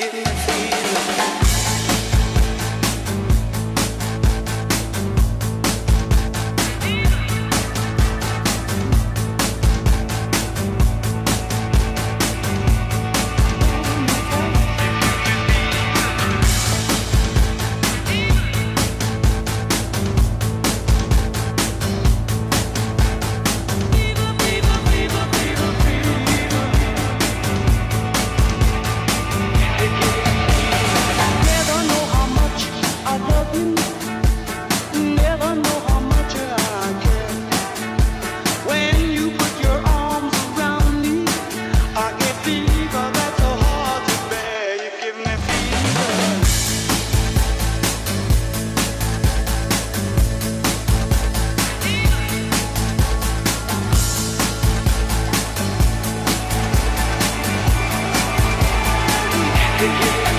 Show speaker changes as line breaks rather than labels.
Give
Thank you.